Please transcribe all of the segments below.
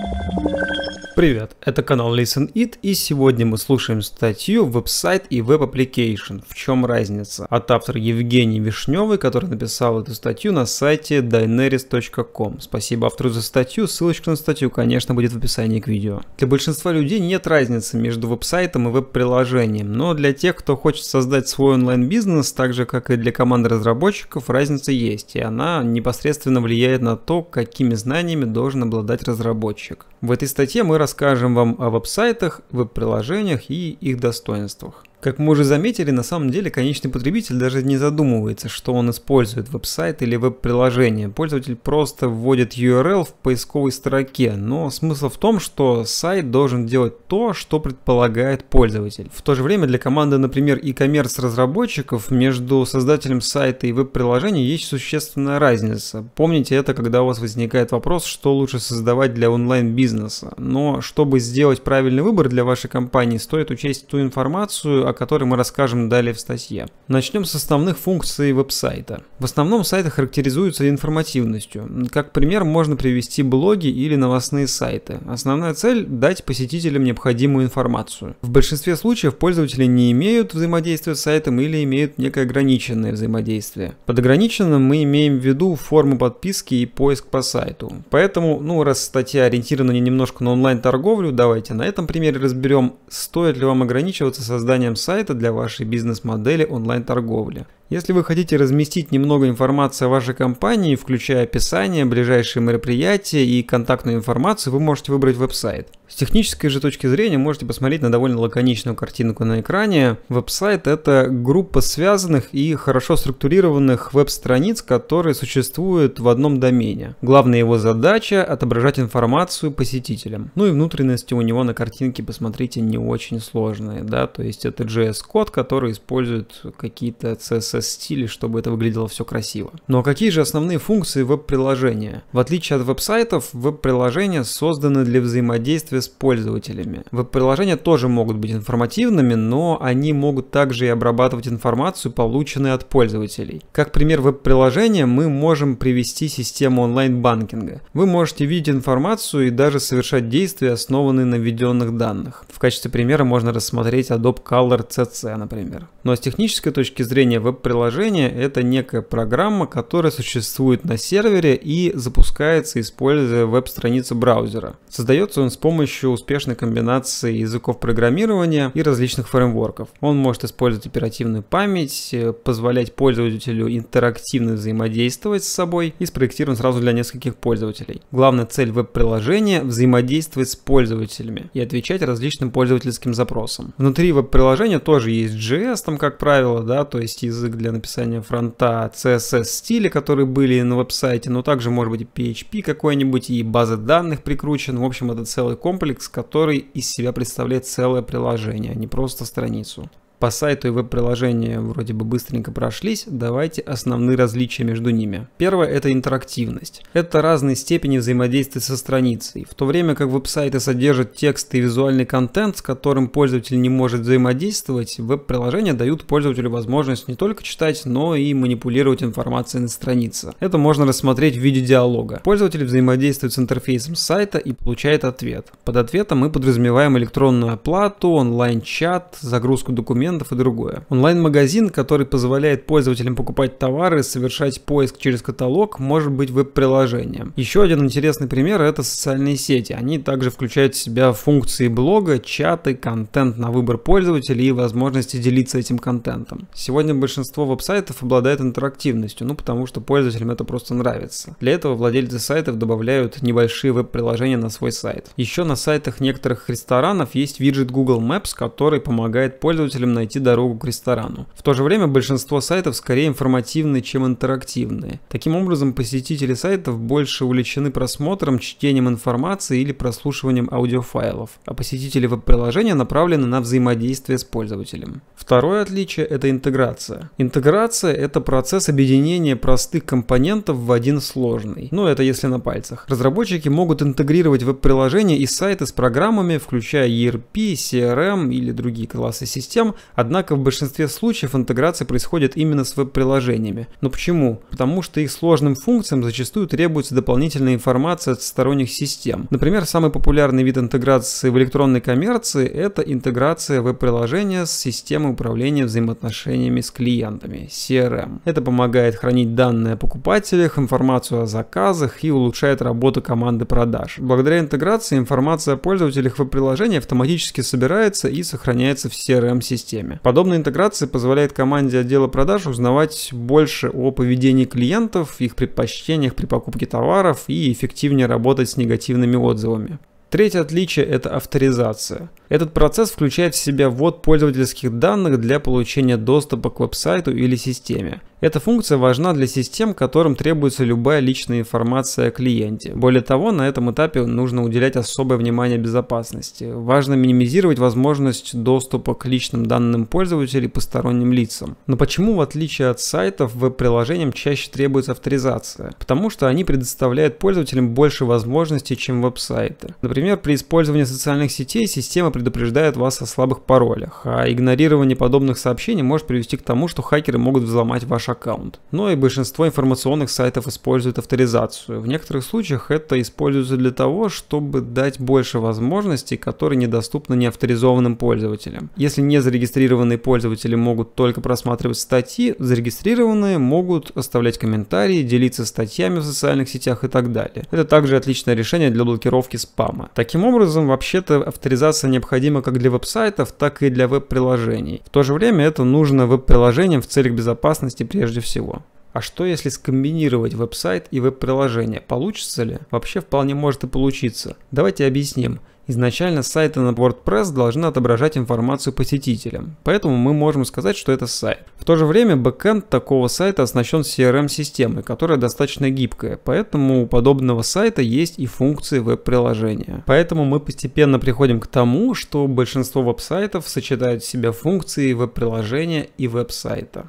Thank you. Привет, это канал Listen It, и сегодня мы слушаем статью «Веб-сайт и web application. В чем разница?» от автора Евгений Вишневый, который написал эту статью на сайте dineris.com. Спасибо автору за статью, ссылочка на статью, конечно, будет в описании к видео. Для большинства людей нет разницы между веб-сайтом и веб-приложением, но для тех, кто хочет создать свой онлайн-бизнес, так же как и для команды разработчиков, разница есть, и она непосредственно влияет на то, какими знаниями должен обладать разработчик. В этой статье мы расскажем вам о веб-сайтах, веб-приложениях и их достоинствах. Как мы уже заметили, на самом деле конечный потребитель даже не задумывается, что он использует веб-сайт или веб-приложение. Пользователь просто вводит URL в поисковой строке, но смысл в том, что сайт должен делать то, что предполагает пользователь. В то же время для команды, например, e-commerce разработчиков между создателем сайта и веб-приложения есть существенная разница. Помните это, когда у вас возникает вопрос, что лучше создавать для онлайн-бизнеса. Но чтобы сделать правильный выбор для вашей компании, стоит учесть ту информацию, о которой мы расскажем далее в статье. Начнем с основных функций веб-сайта. В основном сайты характеризуются информативностью. Как пример можно привести блоги или новостные сайты. Основная цель – дать посетителям необходимую информацию. В большинстве случаев пользователи не имеют взаимодействия с сайтом или имеют некое ограниченное взаимодействие. Под ограниченным мы имеем в виду форму подписки и поиск по сайту. Поэтому, ну раз статья ориентирована не немножко на онлайн-торговлю, давайте на этом примере разберем, стоит ли вам ограничиваться созданием сайта для вашей бизнес-модели онлайн-торговли. Если вы хотите разместить немного информации о вашей компании, включая описание, ближайшие мероприятия и контактную информацию, вы можете выбрать веб-сайт. С технической же точки зрения можете посмотреть на довольно лаконичную картинку на экране. Веб-сайт – это группа связанных и хорошо структурированных веб-страниц, которые существуют в одном домене. Главная его задача – отображать информацию посетителям. Ну и внутренности у него на картинке, посмотрите, не очень сложные, да, то есть это JS-код, который использует какие-то CSS стиле, чтобы это выглядело все красиво. Но какие же основные функции веб-приложения? В отличие от веб-сайтов, веб-приложения созданы для взаимодействия с пользователями. Веб-приложения тоже могут быть информативными, но они могут также и обрабатывать информацию, полученную от пользователей. Как пример веб-приложения мы можем привести систему онлайн-банкинга. Вы можете видеть информацию и даже совершать действия, основанные на введенных данных. В качестве примера можно рассмотреть Adobe Color CC, например. Но с технической точки зрения веб приложение это некая программа, которая существует на сервере и запускается, используя веб-страницу браузера. Создается он с помощью успешной комбинации языков программирования и различных фреймворков. Он может использовать оперативную память, э, позволять пользователю интерактивно взаимодействовать с собой и спроектирован сразу для нескольких пользователей. Главная цель веб-приложения – взаимодействовать с пользователями и отвечать различным пользовательским запросам. Внутри веб-приложения тоже есть JS, там как правило, да, то есть язык для написания фронта, CSS стили, которые были на веб-сайте, но также может быть PHP какой-нибудь, и базы данных прикручен. В общем, это целый комплекс, который из себя представляет целое приложение, а не просто страницу. По сайту и веб-приложения вроде бы быстренько прошлись, давайте основные различия между ними. Первое – это интерактивность. Это разные степени взаимодействия со страницей. В то время как веб-сайты содержат текст и визуальный контент, с которым пользователь не может взаимодействовать, веб-приложения дают пользователю возможность не только читать, но и манипулировать информацией на странице. Это можно рассмотреть в виде диалога. Пользователь взаимодействует с интерфейсом сайта и получает ответ. Под ответом мы подразумеваем электронную оплату, онлайн-чат, загрузку документов, документов и другое. Онлайн-магазин, который позволяет пользователям покупать товары, совершать поиск через каталог, может быть веб-приложением. Еще один интересный пример это социальные сети. Они также включают в себя функции блога, чаты, контент на выбор пользователей и возможности делиться этим контентом. Сегодня большинство веб-сайтов обладает интерактивностью, ну потому что пользователям это просто нравится. Для этого владельцы сайтов добавляют небольшие веб-приложения на свой сайт. Еще на сайтах некоторых ресторанов есть виджет Google Maps, который помогает пользователям найти дорогу к ресторану. В то же время большинство сайтов скорее информативные, чем интерактивные. Таким образом, посетители сайтов больше увлечены просмотром, чтением информации или прослушиванием аудиофайлов, а посетители веб-приложения направлены на взаимодействие с пользователем. Второе отличие – это интеграция. Интеграция – это процесс объединения простых компонентов в один сложный. Ну, это если на пальцах. Разработчики могут интегрировать веб-приложения и сайты с программами, включая ERP, CRM или другие классы систем, Однако в большинстве случаев интеграция происходит именно с веб-приложениями. Но почему? Потому что их сложным функциям зачастую требуется дополнительная информация от сторонних систем. Например, самый популярный вид интеграции в электронной коммерции – это интеграция веб-приложения с системой управления взаимоотношениями с клиентами – CRM. Это помогает хранить данные о покупателях, информацию о заказах и улучшает работу команды продаж. Благодаря интеграции информация о пользователях веб-приложения автоматически собирается и сохраняется в CRM-системе. Подобная интеграция позволяет команде отдела продаж узнавать больше о поведении клиентов, их предпочтениях при покупке товаров и эффективнее работать с негативными отзывами. Третье отличие – это авторизация. Этот процесс включает в себя ввод пользовательских данных для получения доступа к веб-сайту или системе. Эта функция важна для систем, которым требуется любая личная информация о клиенте. Более того, на этом этапе нужно уделять особое внимание безопасности. Важно минимизировать возможность доступа к личным данным пользователей посторонним лицам. Но почему, в отличие от сайтов, веб-приложениям чаще требуется авторизация? Потому что они предоставляют пользователям больше возможностей, чем веб-сайты. Например, при использовании социальных сетей система предупреждает вас о слабых паролях, а игнорирование подобных сообщений может привести к тому, что хакеры могут взломать ваш аккаунт. Но и большинство информационных сайтов используют авторизацию. В некоторых случаях это используется для того, чтобы дать больше возможностей, которые недоступны неавторизованным пользователям. Если не зарегистрированные пользователи могут только просматривать статьи, зарегистрированные могут оставлять комментарии, делиться статьями в социальных сетях и так далее. Это также отличное решение для блокировки спама. Таким образом, вообще-то авторизация необходима как для веб-сайтов, так и для веб-приложений. В то же время это нужно веб-приложениям в целях безопасности прежде всего. А что если скомбинировать веб-сайт и веб-приложение? Получится ли? Вообще вполне может и получиться. Давайте объясним. Изначально сайты на WordPress должны отображать информацию посетителям, поэтому мы можем сказать, что это сайт. В то же время бэкэнд такого сайта оснащен CRM-системой, которая достаточно гибкая, поэтому у подобного сайта есть и функции веб-приложения. Поэтому мы постепенно приходим к тому, что большинство веб-сайтов сочетают в себя функции веб-приложения и веб-сайта.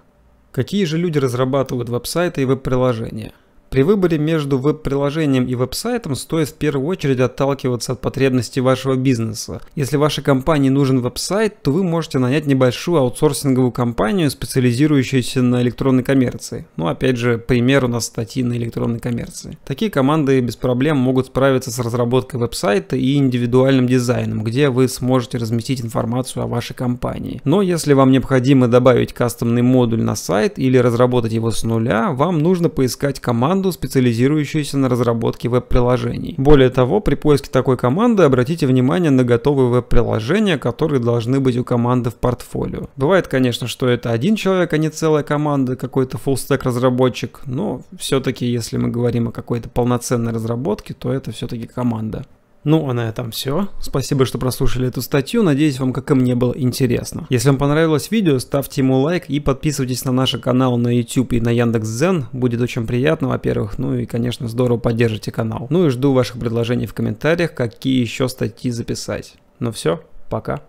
Какие же люди разрабатывают веб-сайты и веб-приложения? При выборе между веб-приложением и веб-сайтом стоит в первую очередь отталкиваться от потребностей вашего бизнеса. Если вашей компании нужен веб-сайт, то вы можете нанять небольшую аутсорсинговую компанию, специализирующуюся на электронной коммерции. Ну, опять же, пример у нас статьи на электронной коммерции. Такие команды без проблем могут справиться с разработкой веб-сайта и индивидуальным дизайном, где вы сможете разместить информацию о вашей компании. Но если вам необходимо добавить кастомный модуль на сайт или разработать его с нуля, вам нужно поискать команду, команду, специализирующуюся на разработке веб-приложений. Более того, при поиске такой команды обратите внимание на готовые веб-приложения, которые должны быть у команды в портфолио. Бывает, конечно, что это один человек, а не целая команда, какой-то full-stack разработчик, но все-таки, если мы говорим о какой-то полноценной разработке, то это все-таки команда. Ну, а на этом все. Спасибо, что прослушали эту статью. Надеюсь, вам, как и мне, было интересно. Если вам понравилось видео, ставьте ему лайк и подписывайтесь на наш канал на YouTube и на Яндекс.Дзен. Будет очень приятно, во-первых. Ну и, конечно, здорово поддержите канал. Ну и жду ваших предложений в комментариях, какие еще статьи записать. Ну все, пока.